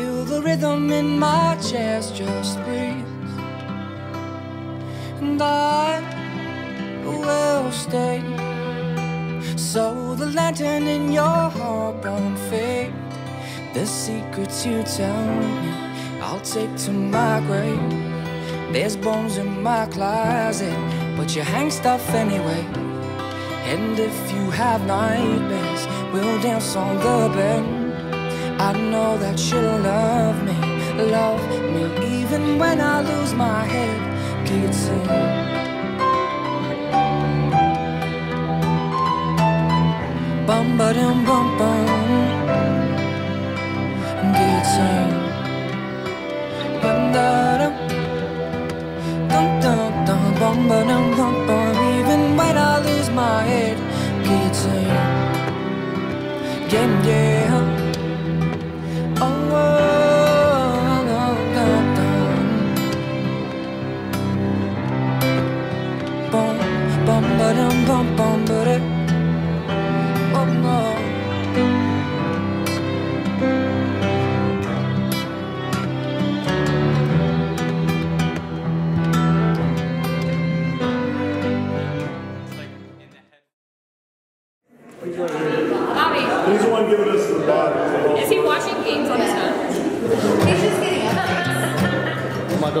feel the rhythm in my chest. Just breathe, and I will stay. So the lantern in your heart won't fade. The secrets you tell me, I'll take to my grave. There's bones in my closet, but you hang stuff anyway. And if you have nightmares, we'll dance on the bed. I know that you'll love me, love me, even when I lose my head. Guillotine. Bum ba dum bum bum. Guillotine. Bum da dum. Ba dum bum bum. Even when I lose my head. Guillotine. Yeah, yeah. How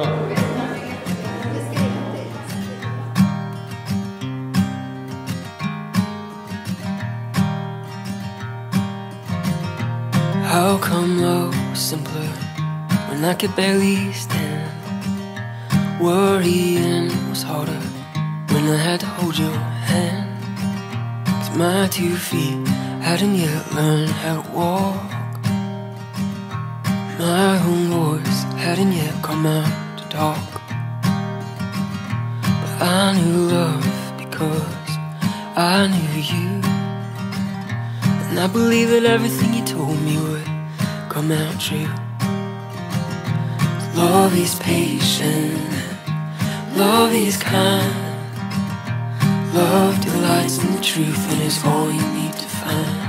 come was simpler when I could barely stand? Worrying was harder when I had to hold your hand. Cause my two feet hadn't yet learned how to walk. My voice hadn't yet come out to talk. But I knew love because I knew you. And I believe that everything you told me would come out true. Love is patient, love is kind. Love delights in the truth and is all you need to find.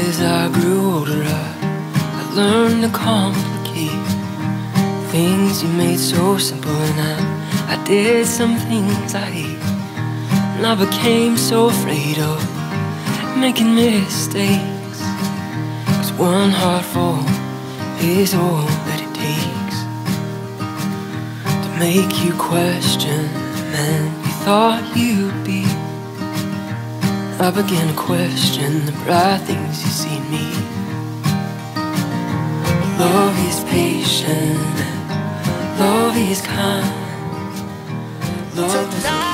As I grew older, I, I learned to complicate things you made so simple, and I, I did some things I hate. And I became so afraid of making mistakes. Cause one heartful is all that it takes to make you question the man you thought you'd be. I began to question the bright things you see in me. Love is patient, love is kind. Love doesn't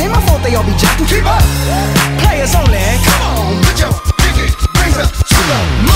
Ain't my fault they all be jocking. Keep up. Players only. Come on, put your pinky rings up to the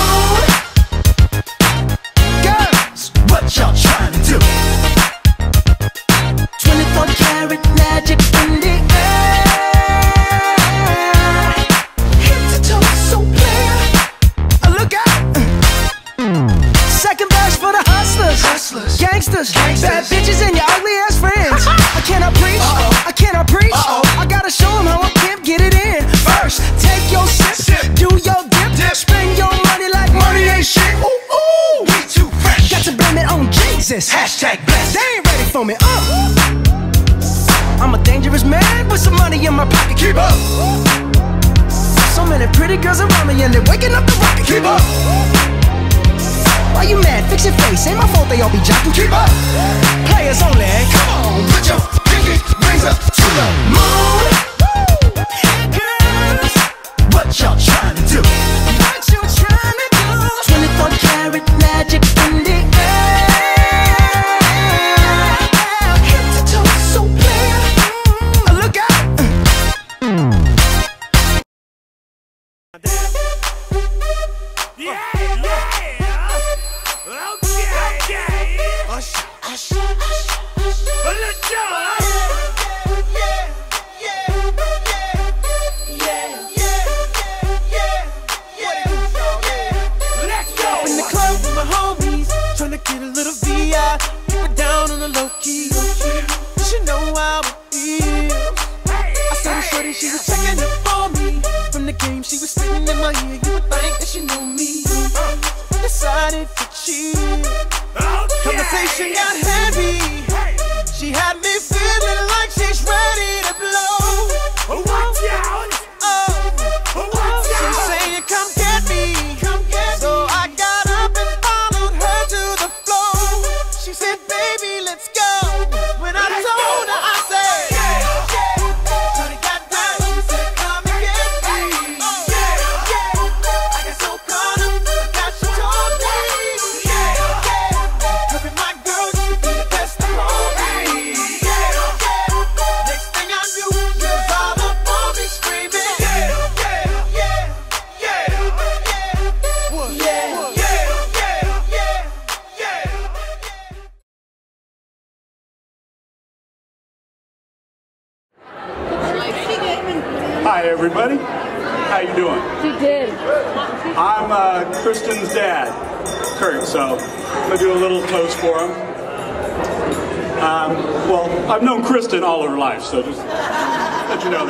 face. Ain't my fault they all be jocking. Keep up. Players only. Come on, put your pinky rings up to the moon. Conversation got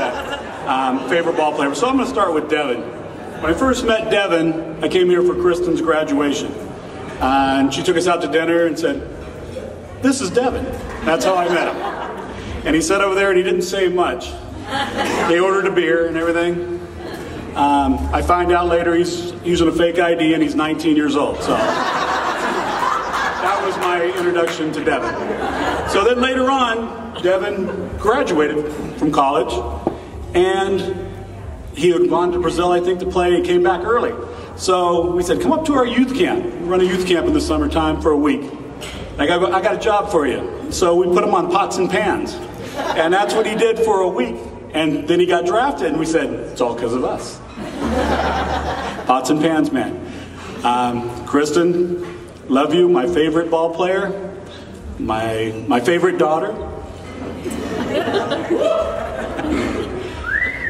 that. Um, favorite ball player. So I'm gonna start with Devon. When I first met Devon, I came here for Cristin's graduation, uh, and she took us out to dinner and said, "This is Devon." That's how I met him. And he sat over there and he didn't say much. They ordered a beer and everything. Um, I find out later he's using a fake ID and he's 19 years old. So that was my introduction to Devon. So then later on, Devon graduated from college and he had gone to Brazil, I think, to play. He came back early. So we said, come up to our youth camp. We run a youth camp in the summertime for a week. I got, I got a job for you. So we put him on pots and pans. And that's what he did for a week. And then he got drafted, and we said, it's all because of us. Pots and pans, man. Um, Cristin, love you, my favorite ball player, my, my favorite daughter.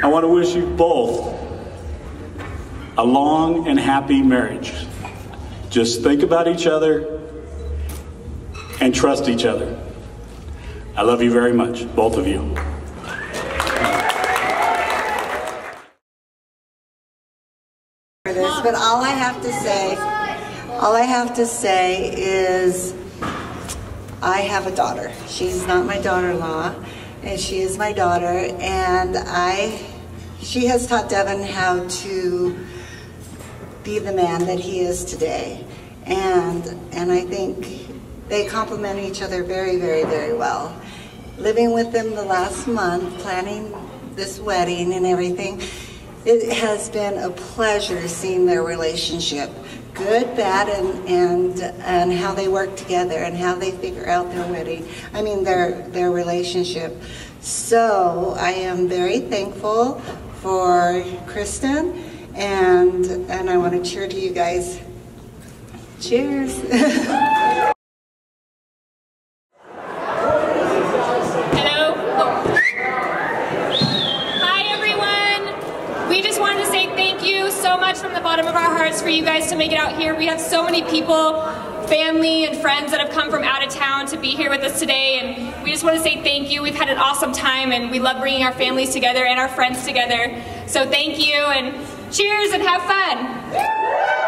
I want to wish you both a long and happy marriage. Just think about each other and trust each other. I love you very much, both of you. but all I have to say, all I have to say is I have a daughter. She's not my daughter-in-law, and she is my daughter, and I, she has taught Devon how to be the man that he is today. And, and I think they complement each other very, very, very well. Living with them the last month, planning this wedding and everything, it has been a pleasure seeing their relationship, good, bad, and, and, and how they work together and how they figure out their wedding. I mean their, their relationship. So I am very thankful for Cristin and, and I want to cheer to you guys. Cheers. make it out here. We have so many people, family and friends that have come from out of town to be here with us today. And we just want to say thank you. We've had an awesome time and we love bringing our families together and our friends together. So thank you and cheers and have fun.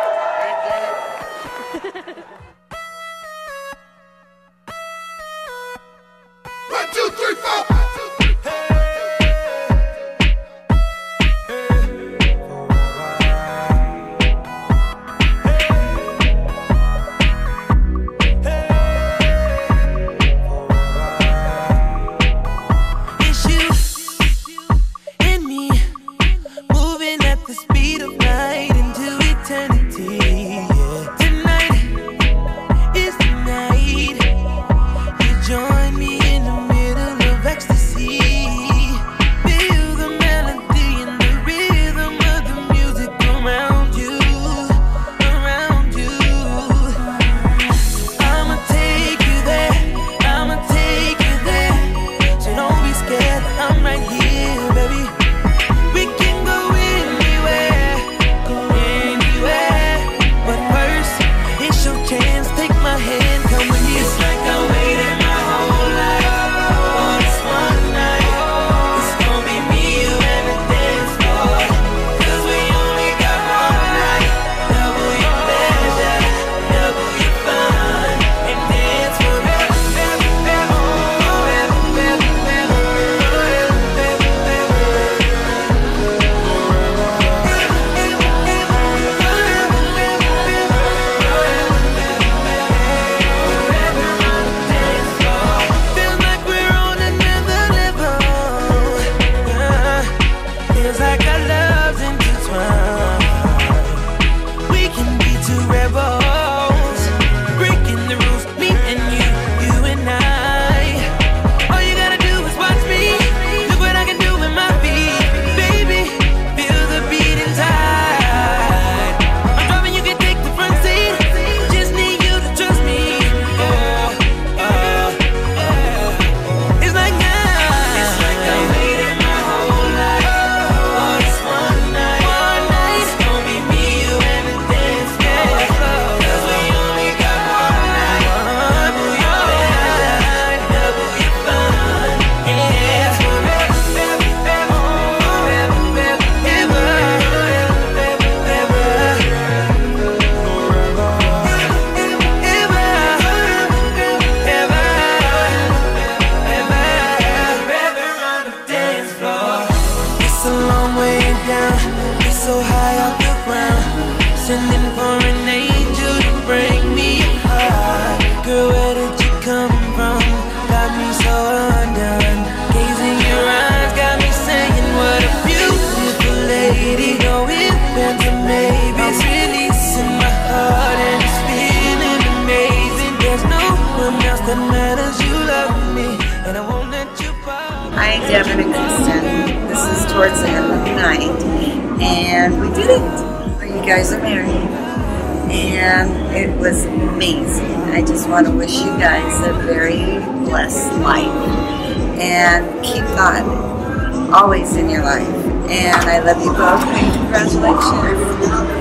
towards the end of the night. And we did it. You guys are married? And it was amazing. I just want to wish you guys a very blessed life. And keep God always in your life. And I love you both and congratulations.